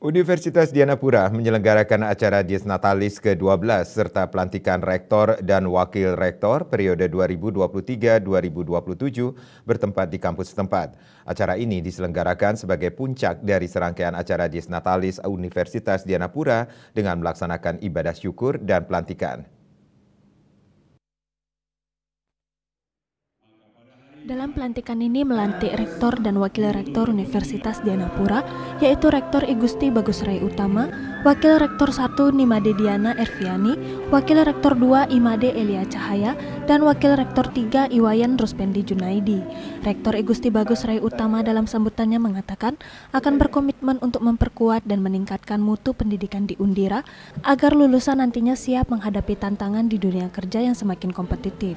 Universitas Dianapura menyelenggarakan acara Dies Natalis ke-12 serta pelantikan rektor dan wakil rektor periode 2023-2027 bertempat di kampus setempat. Acara ini diselenggarakan sebagai puncak dari serangkaian acara Dies Natalis Universitas Dianapura dengan melaksanakan ibadah syukur dan pelantikan. Dalam pelantikan ini melantik Rektor dan Wakil Rektor Universitas Dianapura, yaitu Rektor Igusti Bagus Rai Utama, Wakil Rektor 1 Nimade Diana Erviani, Wakil Rektor 2 Imade Elia Cahaya, dan Wakil Rektor 3 Iwayan Ruspendi Junaidi. Rektor Igusti Bagus Rai Utama dalam sambutannya mengatakan akan berkomitmen untuk memperkuat dan meningkatkan mutu pendidikan di Undira agar lulusan nantinya siap menghadapi tantangan di dunia kerja yang semakin kompetitif.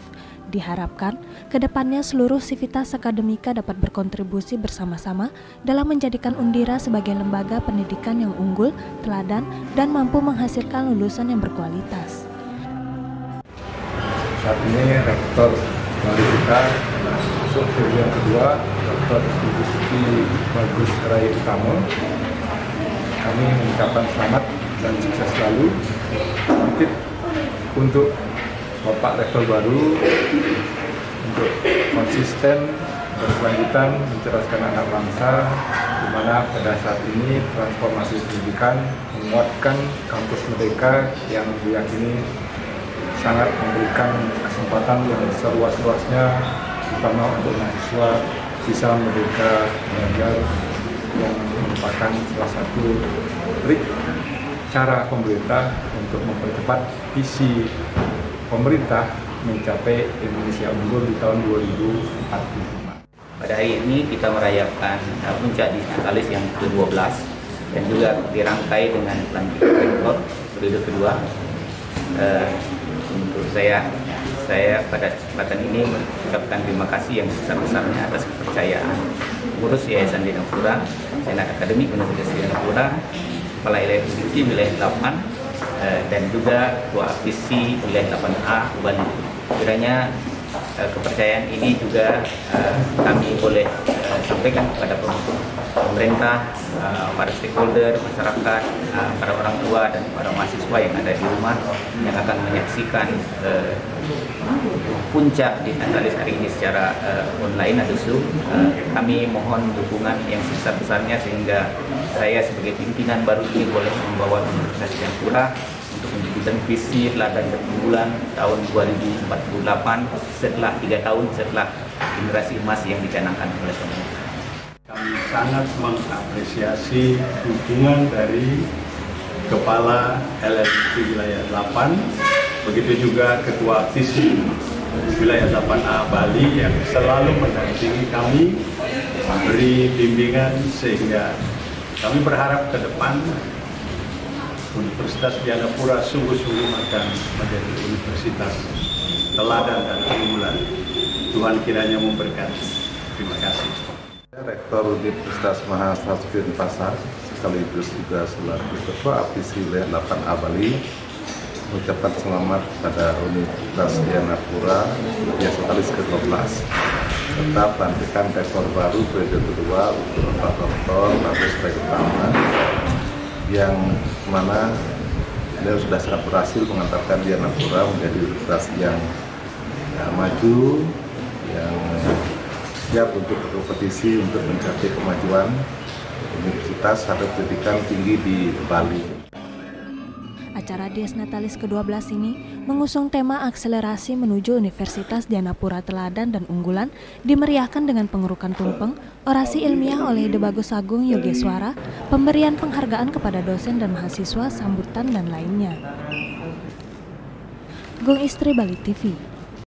Diharapkan, ke depannya seluruh sivitas akademika dapat berkontribusi bersama-sama dalam menjadikan Undira sebagai lembaga pendidikan yang unggul, teladan, dan mampu menghasilkan lulusan yang berkualitas. Saat ini rektor baru kita masuk ke yang kedua, Dr. Igusti Bagus Rai Utama. Kami mengucapkan selamat dan sukses selalu. Titip untuk Bapak Rektor baru untuk konsisten berkelanjutan mencerdaskan anak bangsa di mana pada saat ini transformasi pendidikan menguatkan kampus merdeka yang diyakini sangat memberikan kesempatan yang seluas-luasnya terutama untuk mahasiswa bisa merdeka belajar yang merupakan salah satu trik cara pemerintah untuk mempercepat visi pemerintah mencapai Indonesia unggul di tahun 2045. Hari ini kita merayakan uh, puncak di Natalis yang ke-12 dan juga dirangkai dengan pelantikan rektor periode kedua. Uh, untuk saya, saya pada kesempatan ini mengucapkan terima kasih yang besar-besarnya atas kepercayaan pengurus Yayasan Dinapura, Senat Akademik Universitas Dinapura, Kepala Institusi Wilayah 8, Eh, dan juga Ketua Visi Wilayah 8A Bali. Kiranya uh, kepercayaan ini juga uh, kami boleh uh, sampaikan kepada pemerintah, uh, para stakeholder, masyarakat, uh, para orang tua dan para mahasiswa yang ada di rumah yang akan menyaksikan uh, puncak di Natalis hari ini secara uh, online atau Zoom. Uh, kami mohon dukungan yang sebesar-besarnya sehingga saya sebagai pimpinan baru ini boleh membawa Universitas Jayapura untuk menjadikan visi teladan keunggulan tahun 2048 setelah tiga tahun setelah generasi emas yang dicanangkan oleh pemerintah. Kami sangat mengapresiasi dukungan dari Kepala LSP Wilayah 8, begitu juga Ketua Visi Wilayah 8A Bali yang selalu mendampingi kami, memberi bimbingan sehingga kami berharap ke depan Universitas Dianapura sungguh-sungguh akan menjadi universitas teladan dan keunggulan. Tuhan kiranya memberkati. Terima kasih. Rektor Universitas Mahasiswa Pasar sekaligus juga selaku Ketua Apisi Wilayah 8 Bali mengucapkan selamat pada Universitas Dianapura biasa kali ke-12 serta pelantikan rektor baru periode kedua untuk Pak Dr. Bagus Utama yang mana beliau sudah sangat berhasil mengantarkan Dianapura menjadi universitas yang ya, maju, yang siap untuk berkompetisi untuk mencapai kemajuan universitas atau pendidikan tinggi di Bali. Acara Dies Natalis ke-12 ini mengusung tema akselerasi menuju Universitas Dianapura Teladan dan Unggulan dimeriahkan dengan pengurukan tumpeng, orasi ilmiah oleh De Bagus Agung Yogeswara, pemberian penghargaan kepada dosen dan mahasiswa, sambutan dan lainnya. Gung Istri Bali TV